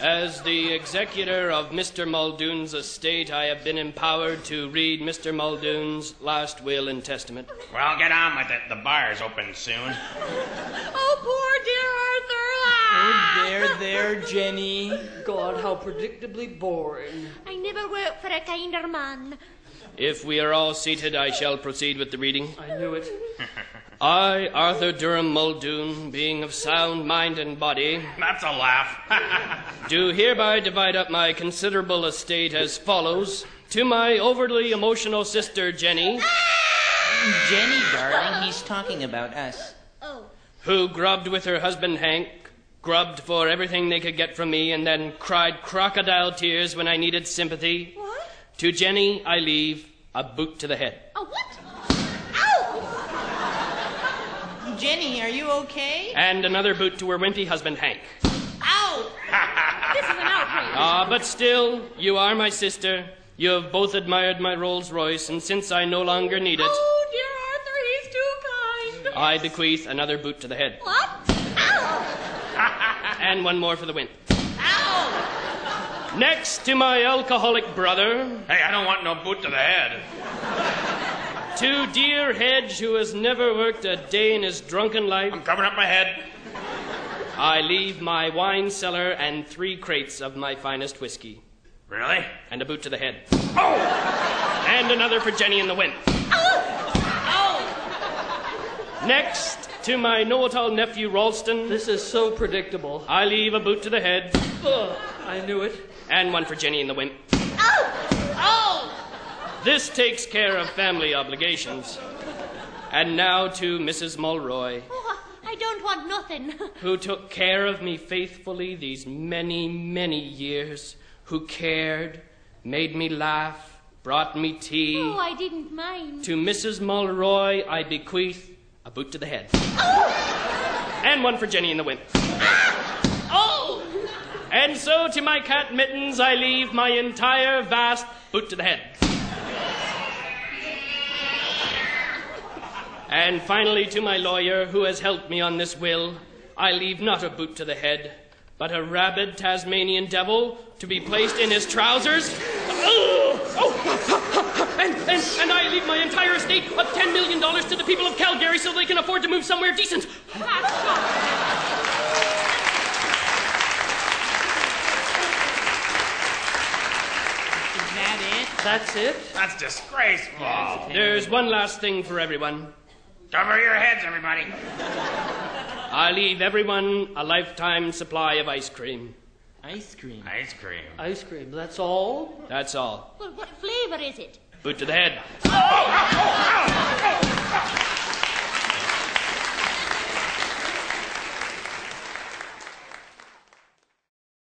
As the executor of Mr. Muldoon's estate, I have been empowered to read Mr. Muldoon's last will and testament. Well, get on with it. The bar's open soon. Oh, poor dear Arthur. Oh, ah. there, there, Jenny. God, how predictably boring. I never worked for a kinder man. If we are all seated, I shall proceed with the reading. I knew it. I, Arthur Durham Muldoon, being of sound mind and body, That's a laugh. do hereby divide up my considerable estate as follows. To my overly emotional sister, Jenny, Jenny, darling, he's talking about us. Oh. who grubbed with her husband Hank, grubbed for everything they could get from me, and then cried crocodile tears when I needed sympathy. What? To Jenny, I leave a boot to the head. A what? Ow! Jenny, are you okay? And another boot to her wimpy husband Hank. Ow! This is an outrage. Ah, but still, you are my sister. You have both admired my Rolls Royce, and since I no longer need it, Oh, dear Arthur, he's too kind. I bequeath another boot to the head. What? Ow! And one more for the wimp. Ow! Next to my alcoholic brother, hey, I don't want no boot to the head. to dear Hedge, who has never worked a day in his drunken life, I'm covering up my head. I leave my wine cellar and three crates of my finest whiskey. Really? And a boot to the head. Oh! And another for Jenny in the wimp. Ow! Oh! Oh! Next, to my know-it-all nephew Ralston, This is so predictable. I leave a boot to the head Ugh, I knew it. and one for Jenny and the wimp. Oh! Oh! This takes care of family obligations. And now to Mrs. Mulroy, Oh, I don't want nothing. who took care of me faithfully these many, many years, who cared, made me laugh, brought me tea. Oh, I didn't mind. To Mrs. Mulroy, I bequeath a boot to the head. And one for Jenny and the wimp. Oh! And so to my cat Mittens, I leave my entire vast boot to the head. And finally, to my lawyer, who has helped me on this will, I leave not a boot to the head, but a rabid Tasmanian devil to be placed in his trousers. Oh, oh, and, and, and I leave my entire estate of $10 million to the people so they can afford to move somewhere decent. Is that it? That's it? That's disgraceful. There's one last thing for everyone. Cover your heads, everybody. I leave everyone a lifetime supply of ice cream. Ice cream. Ice cream. Ice cream, that's all? That's all. Well, what flavor is it? Boot to the head. Oh,